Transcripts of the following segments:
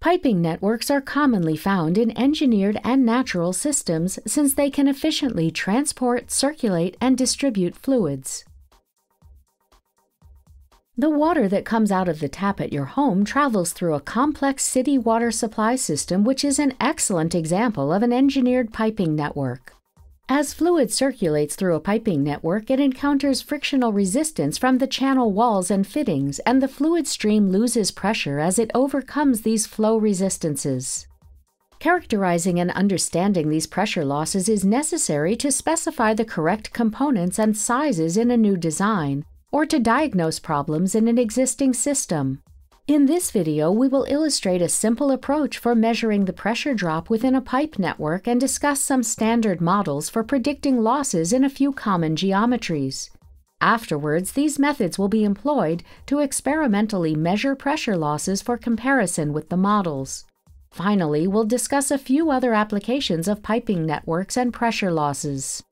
Piping networks are commonly found in engineered and natural systems since they can efficiently transport, circulate, and distribute fluids. The water that comes out of the tap at your home travels through a complex city water supply system, which is an excellent example of an engineered piping network. As fluid circulates through a piping network, it encounters frictional resistance from the channel walls and fittings, and the fluid stream loses pressure as it overcomes these flow resistances. Characterizing and understanding these pressure losses is necessary to specify the correct components and sizes in a new design, or to diagnose problems in an existing system. In this video, we will illustrate a simple approach for measuring the pressure drop within a pipe network and discuss some standard models for predicting losses in a few common geometries. Afterwards, these methods will be employed to experimentally measure pressure losses for comparison with the models. Finally, we'll discuss a few other applications of piping networks and pressure losses.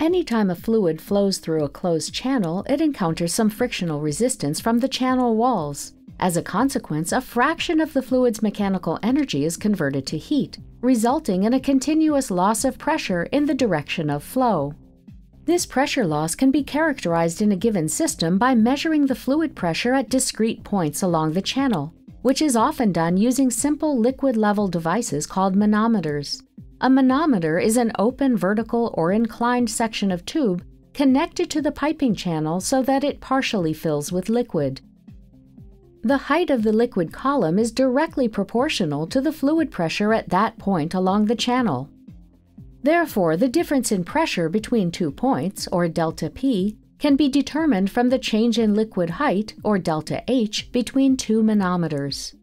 Anytime a fluid flows through a closed channel, it encounters some frictional resistance from the channel walls. As a consequence, a fraction of the fluid's mechanical energy is converted to heat, resulting in a continuous loss of pressure in the direction of flow. This pressure loss can be characterized in a given system by measuring the fluid pressure at discrete points along the channel, which is often done using simple liquid level devices called manometers. A manometer is an open vertical or inclined section of tube connected to the piping channel so that it partially fills with liquid. The height of the liquid column is directly proportional to the fluid pressure at that point along the channel. Therefore, the difference in pressure between two points, or delta P, can be determined from the change in liquid height, or delta H, between two manometers.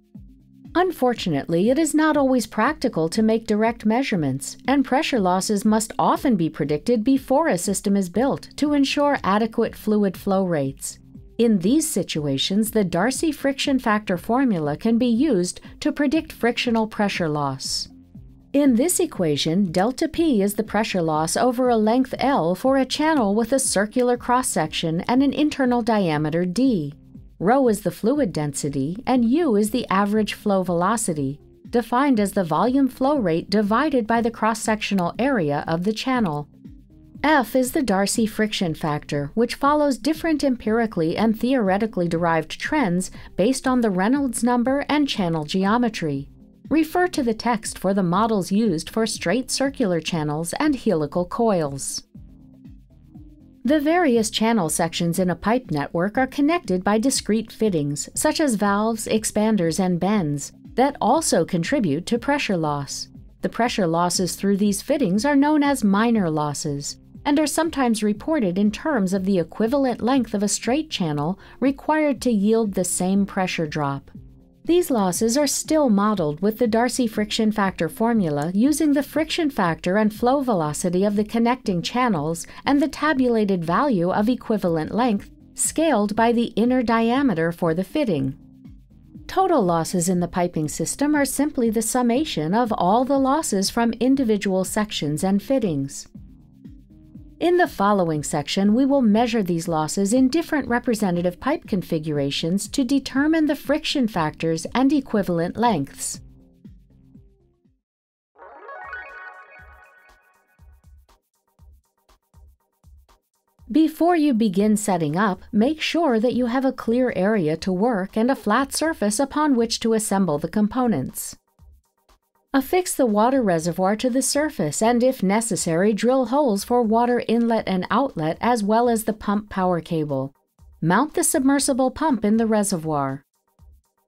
Unfortunately, it is not always practical to make direct measurements, and pressure losses must often be predicted before a system is built to ensure adequate fluid flow rates. In these situations, the Darcy friction factor formula can be used to predict frictional pressure loss. In this equation, delta P is the pressure loss over a length L for a channel with a circular cross-section and an internal diameter d. Rho is the fluid density, and U is the average flow velocity, defined as the volume flow rate divided by the cross-sectional area of the channel. F is the Darcy friction factor, which follows different empirically and theoretically derived trends based on the Reynolds number and channel geometry. Refer to the text for the models used for straight circular channels and helical coils. The various channel sections in a pipe network are connected by discrete fittings, such as valves, expanders, and bends, that also contribute to pressure loss. The pressure losses through these fittings are known as minor losses and are sometimes reported in terms of the equivalent length of a straight channel required to yield the same pressure drop. These losses are still modeled with the Darcy friction factor formula using the friction factor and flow velocity of the connecting channels and the tabulated value of equivalent length scaled by the inner diameter for the fitting. Total losses in the piping system are simply the summation of all the losses from individual sections and fittings. In the following section, we will measure these losses in different representative pipe configurations to determine the friction factors and equivalent lengths. Before you begin setting up, make sure that you have a clear area to work and a flat surface upon which to assemble the components. Affix the water reservoir to the surface and, if necessary, drill holes for water inlet and outlet as well as the pump power cable. Mount the submersible pump in the reservoir.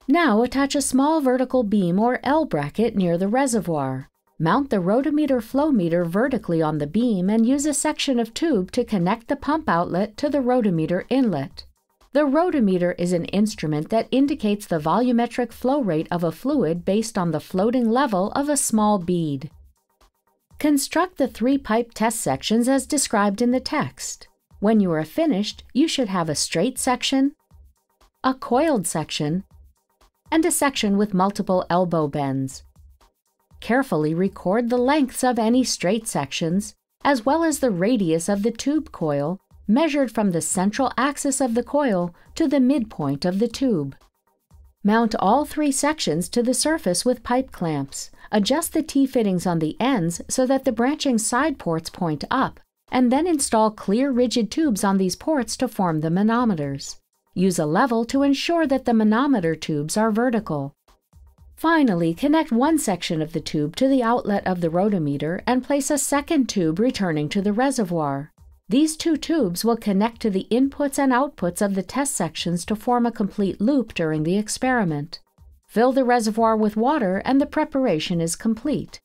Now attach a small vertical beam or L bracket near the reservoir. Mount the rotameter flow meter vertically on the beam and use a section of tube to connect the pump outlet to the rotameter inlet. The rotameter is an instrument that indicates the volumetric flow rate of a fluid based on the floating level of a small bead. Construct the three pipe test sections as described in the text. When you are finished, you should have a straight section, a coiled section, and a section with multiple elbow bends. Carefully record the lengths of any straight sections, as well as the radius of the tube coil, measured from the central axis of the coil to the midpoint of the tube. Mount all three sections to the surface with pipe clamps. Adjust the T-fittings on the ends so that the branching side ports point up, and then install clear rigid tubes on these ports to form the manometers. Use a level to ensure that the manometer tubes are vertical. Finally, connect one section of the tube to the outlet of the rotameter and place a second tube returning to the reservoir. These two tubes will connect to the inputs and outputs of the test sections to form a complete loop during the experiment. Fill the reservoir with water and the preparation is complete.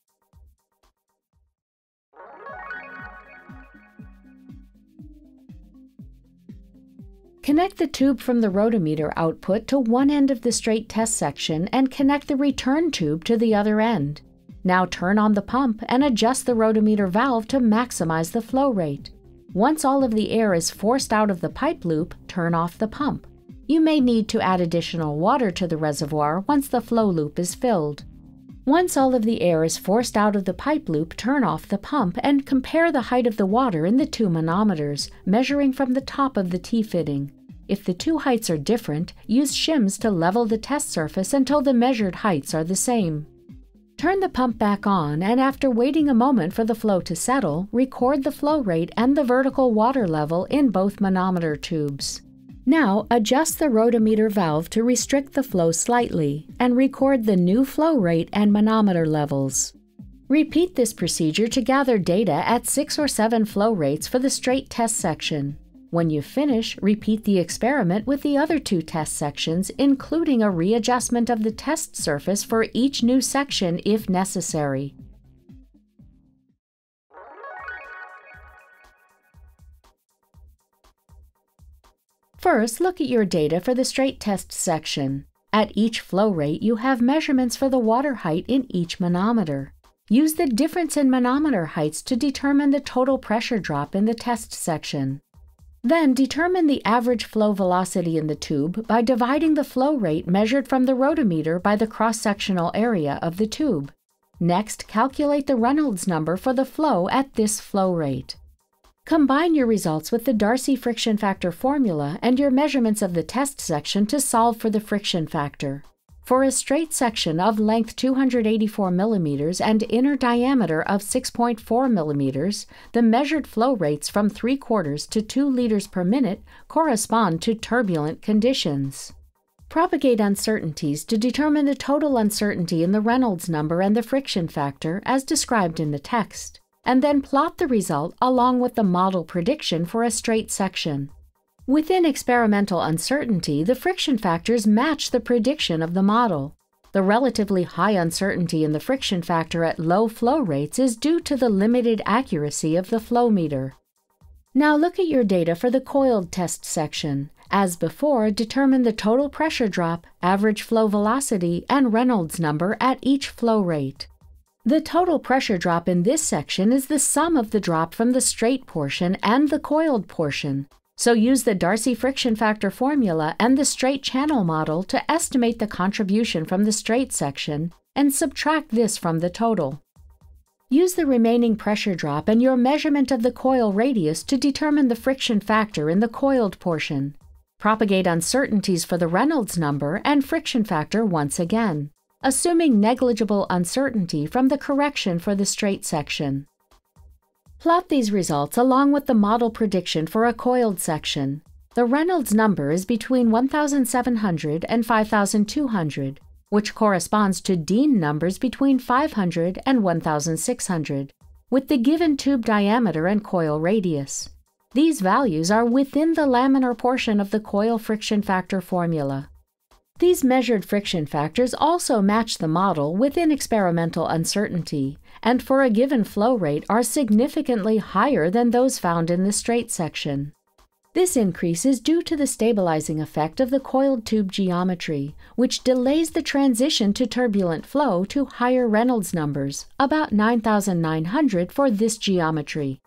Connect the tube from the rotameter output to one end of the straight test section and connect the return tube to the other end. Now turn on the pump and adjust the rotameter valve to maximize the flow rate. Once all of the air is forced out of the pipe loop, turn off the pump. You may need to add additional water to the reservoir once the flow loop is filled. Once all of the air is forced out of the pipe loop, turn off the pump and compare the height of the water in the two manometers, measuring from the top of the T-fitting. If the two heights are different, use shims to level the test surface until the measured heights are the same. Turn the pump back on and after waiting a moment for the flow to settle, record the flow rate and the vertical water level in both manometer tubes. Now adjust the rotameter valve to restrict the flow slightly and record the new flow rate and manometer levels. Repeat this procedure to gather data at 6 or 7 flow rates for the straight test section. When you finish, repeat the experiment with the other two test sections, including a readjustment of the test surface for each new section if necessary. First, look at your data for the straight test section. At each flow rate, you have measurements for the water height in each manometer. Use the difference in manometer heights to determine the total pressure drop in the test section. Then determine the average flow velocity in the tube by dividing the flow rate measured from the rotameter by the cross-sectional area of the tube. Next, calculate the Reynolds number for the flow at this flow rate. Combine your results with the Darcy friction factor formula and your measurements of the test section to solve for the friction factor. For a straight section of length 284 millimeters and inner diameter of 6.4 millimeters, the measured flow rates from 3 quarters to 2 liters per minute correspond to turbulent conditions. Propagate uncertainties to determine the total uncertainty in the Reynolds number and the friction factor as described in the text, and then plot the result along with the model prediction for a straight section. Within experimental uncertainty, the friction factors match the prediction of the model. The relatively high uncertainty in the friction factor at low flow rates is due to the limited accuracy of the flow meter. Now look at your data for the coiled test section. As before, determine the total pressure drop, average flow velocity, and Reynolds number at each flow rate. The total pressure drop in this section is the sum of the drop from the straight portion and the coiled portion. So use the Darcy friction factor formula and the straight channel model to estimate the contribution from the straight section and subtract this from the total. Use the remaining pressure drop and your measurement of the coil radius to determine the friction factor in the coiled portion. Propagate uncertainties for the Reynolds number and friction factor once again, assuming negligible uncertainty from the correction for the straight section. Plot these results along with the model prediction for a coiled section. The Reynolds number is between 1,700 and 5,200, which corresponds to Dean numbers between 500 and 1,600, with the given tube diameter and coil radius. These values are within the laminar portion of the coil friction factor formula. These measured friction factors also match the model within experimental uncertainty, and for a given flow rate are significantly higher than those found in the straight section. This increase is due to the stabilizing effect of the coiled tube geometry, which delays the transition to turbulent flow to higher Reynolds numbers, about 9,900 for this geometry.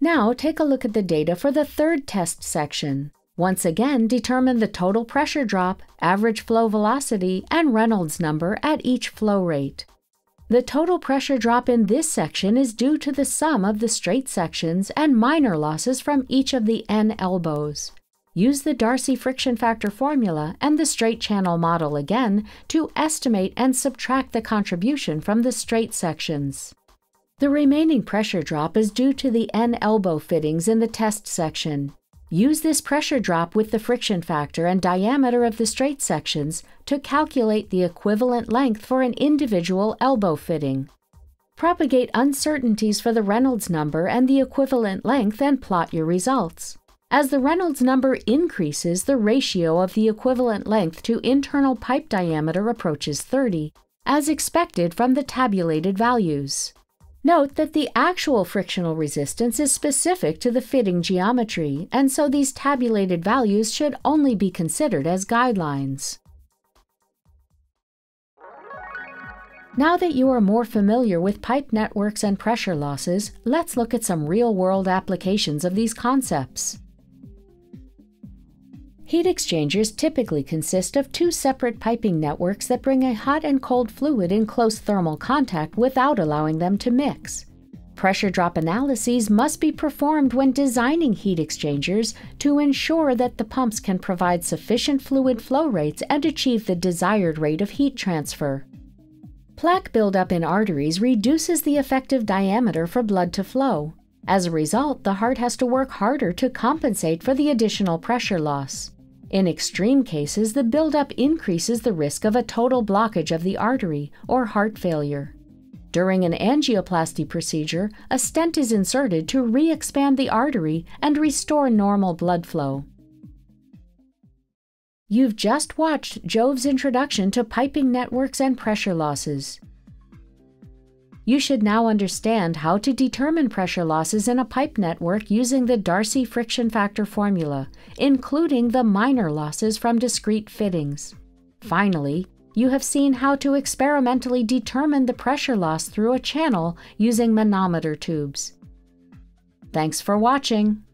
Now take a look at the data for the third test section. Once again, determine the total pressure drop, average flow velocity, and Reynolds number at each flow rate. The total pressure drop in this section is due to the sum of the straight sections and minor losses from each of the N elbows. Use the Darcy friction factor formula and the straight channel model again to estimate and subtract the contribution from the straight sections. The remaining pressure drop is due to the N elbow fittings in the test section. Use this pressure drop with the friction factor and diameter of the straight sections to calculate the equivalent length for an individual elbow fitting. Propagate uncertainties for the Reynolds number and the equivalent length and plot your results. As the Reynolds number increases, the ratio of the equivalent length to internal pipe diameter approaches 30, as expected from the tabulated values. Note that the actual frictional resistance is specific to the fitting geometry, and so these tabulated values should only be considered as guidelines. Now that you are more familiar with pipe networks and pressure losses, let's look at some real-world applications of these concepts. Heat exchangers typically consist of two separate piping networks that bring a hot and cold fluid in close thermal contact without allowing them to mix. Pressure drop analyses must be performed when designing heat exchangers to ensure that the pumps can provide sufficient fluid flow rates and achieve the desired rate of heat transfer. Plaque buildup in arteries reduces the effective diameter for blood to flow. As a result, the heart has to work harder to compensate for the additional pressure loss. In extreme cases, the buildup increases the risk of a total blockage of the artery or heart failure. During an angioplasty procedure, a stent is inserted to re expand the artery and restore normal blood flow. You've just watched JoVE's introduction to piping networks and pressure losses. You should now understand how to determine pressure losses in a pipe network using the Darcy friction factor formula, including the minor losses from discrete fittings. Finally, you have seen how to experimentally determine the pressure loss through a channel using manometer tubes. Thanks for watching.